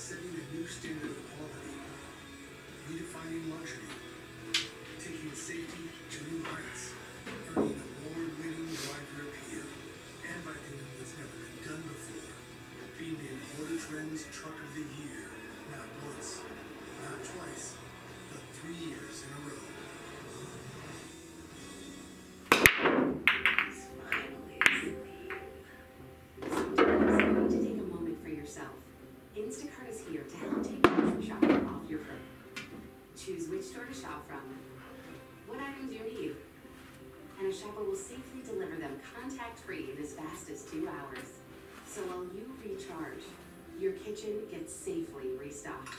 setting a new standard of quality, redefining luxury, taking safety to new heights, to help take off your. Choose which store to shop from, what items you need, and a shopper will safely deliver them contact-free in as fast as two hours. So while you recharge, your kitchen gets safely restocked.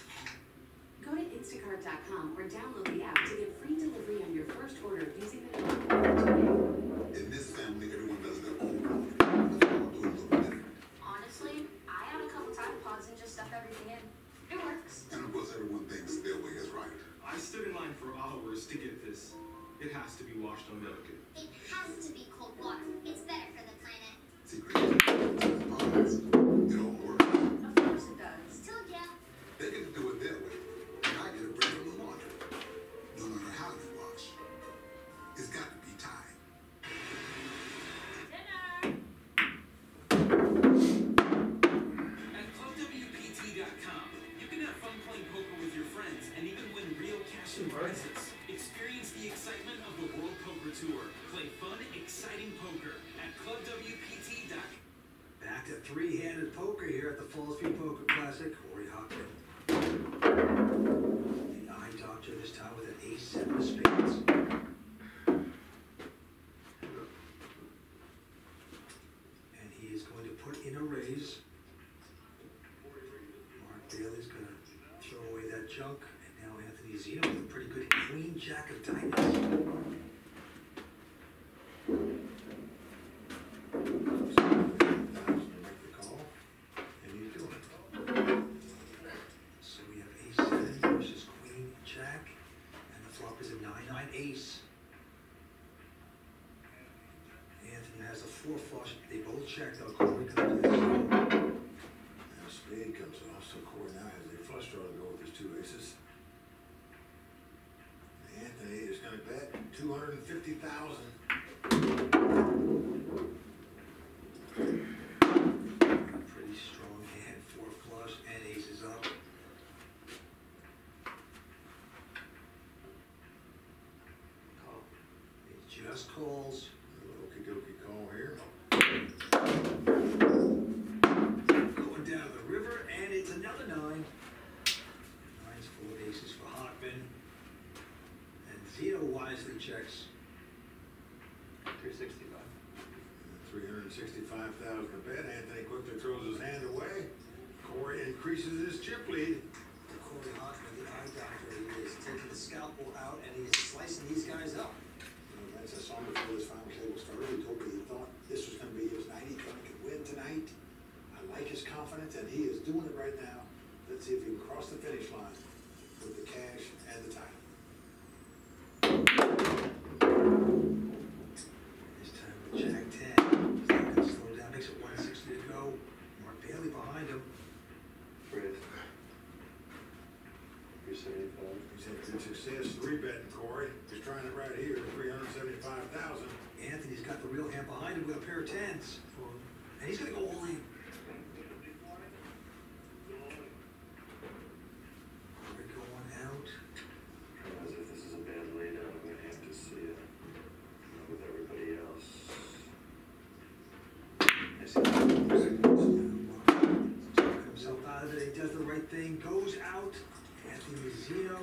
Go to instacart.com or download the app to get free delivery on your first order using the code for hours to get this. It has to be washed unmilked. It has to be cold water. It's better for the planet. Fun, exciting poker at ClubWPT.com. Back to three-handed poker here at the Fallsview Poker Classic. Corey Hockman. The eye doctor this time with an ace seven of spades. And he is going to put in a raise. Mark Bailey's gonna throw away that junk. And now Anthony Zinno with a pretty good queen jack of diamonds. And you do it. So we have ace seven versus queen jack, and the flop is a nine nine ace. Anthony has a four flush. They both check though. Corey comes in. Now spade comes off, so Corey now has a flush draw to go with his two aces. Anthony is bet hundred and fifty thousand. Pretty strong hand, four flush and aces up. He just calls. Okey dokey call here. Sixty-five. Three hundred and sixty-five thousand to bet. Anthony quickly throws his hand away. Corey increases his chip lead. Corey Hockman, the eye doctor, he is taking the scalpel out and he is slicing these guys up. You know, Vince, I saw before this final table started. He told me he thought this was gonna be his night. He thought he could win tonight. I like his confidence, and he is doing it right now. Go. Mark Bailey behind him. Raise. Three seventy-five. He's had good success three betting Corey. He's trying it right here, three hundred seventy-five thousand. Anthony's got the real hand behind him with a pair of tens. And he's gonna go all in. Corey going out. As if this is a bad laydown, I'm gonna have to see it with everybody else. I see. Talking himself out of it, he does the right thing, goes out. Anthony Zinno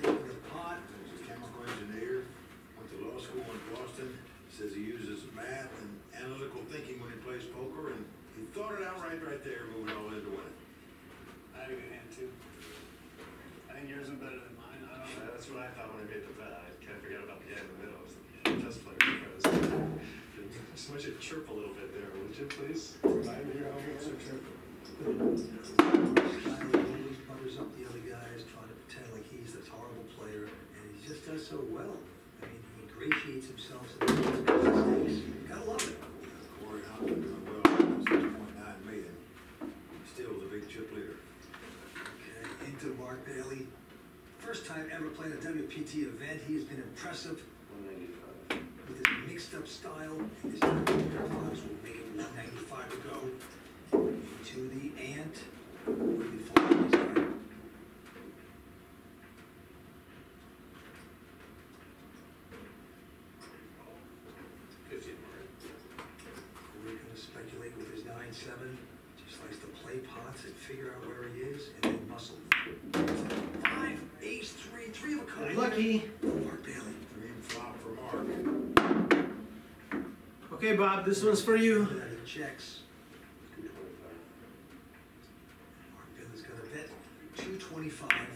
taking the pot. He's a chemical engineer, went to law school in Boston. Says he uses math and analytical thinking when he plays poker, and he thought it out right, right there, moving all in to win it. I have a good hand too. I think yours is better than mine. I don't know. That's what I thought when I made the bet. I kind of forgot about the guy in the middle. I was like, just play because. Just want you to chirp a little bit there, would you please? Remind me your elements are chirping. Always butters up the other guys, trying to pretend like he's this horrible player, and he just does so well. I mean, he ingratiates himself to the mistakes. Gotta love it. Corey Hoffman doing well, six point nine million, still the big chip leader. Mark Bailey. First time ever playing a WPT event, he has been impressive with his mixed up style. His will make it one ninety-five to go. Into the ant. Will be followed this time. Fifteen. We're gonna speculate with his nine seven, just likes to play pots and figure out where he is, and then muscle. Five, ace, three, three of a kind. Lucky. Mark Bailey. Dream flop for Mark. Okay, Bob, this one's for you. Checks. 25.